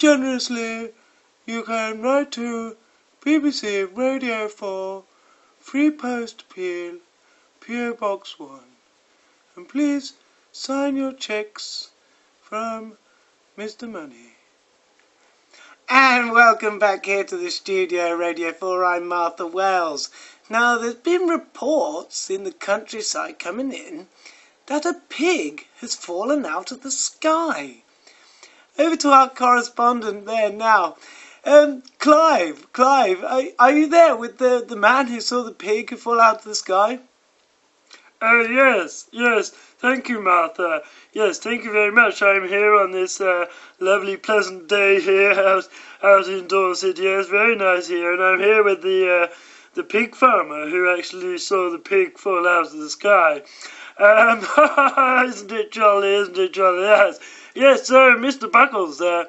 generously, you can write to BBC Radio 4, Free Post Peel, PO Box 1. And please sign your cheques from Mr. Money. And welcome back here to the studio, Radio 4. I'm Martha Wells. Now, there's been reports in the countryside coming in that a pig has fallen out of the sky. Over to our correspondent there now. Um, Clive, Clive, are, are you there with the, the man who saw the pig fall out of the sky? Uh, yes, yes. Thank you, Martha. Yes, thank you very much. I'm here on this uh, lovely, pleasant day here out, out in Dorset. Yes, very nice here. And I'm here with the uh, the pig farmer who actually saw the pig fall out of the sky. Um, isn't it jolly? Isn't it jolly? Yes, yes, sir, Mr. Buckles. Uh,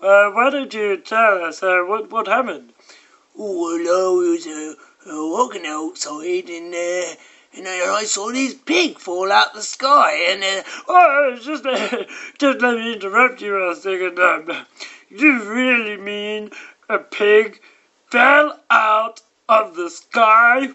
uh, why don't you tell us uh, what what happened? Oh, well, I was uh, uh, walking outside and. Uh, and I saw this pig fall out the sky, and uh, oh, just uh, just let me interrupt you a second. Um, you really mean a pig fell out of the sky?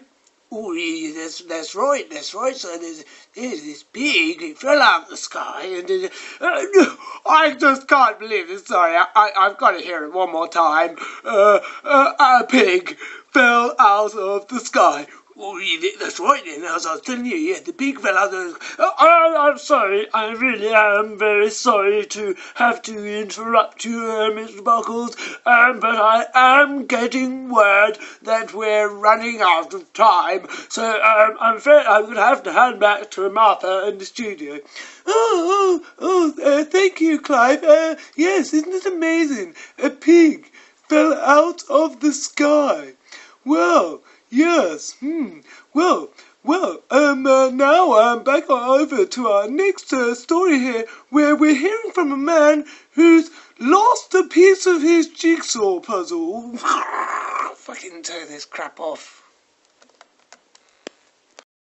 Oh, yeah, that's that's right, that's right. So there's there's this pig. It fell out of the sky, and uh, uh, I just can't believe this. Sorry, I, I have got to hear it one more time. Uh, uh, a pig fell out of the sky. Oh, that's right then, as I was telling you, yeah, the pig fell out of... Oh, I, I'm sorry, I really am very sorry to have to interrupt you, uh, Mr. Buckles, um, but I am getting word that we're running out of time, so um, I'm afraid I'm going to have to hand back to Martha in the studio. Oh, oh, oh, uh, thank you, Clive. Uh, yes, isn't it amazing? A pig fell out of the sky. Well, Yes. Hmm. Well, well, now I'm back over to our next uh, story here, where we're hearing from a man who's lost a piece of his jigsaw puzzle. Fucking turn this crap off.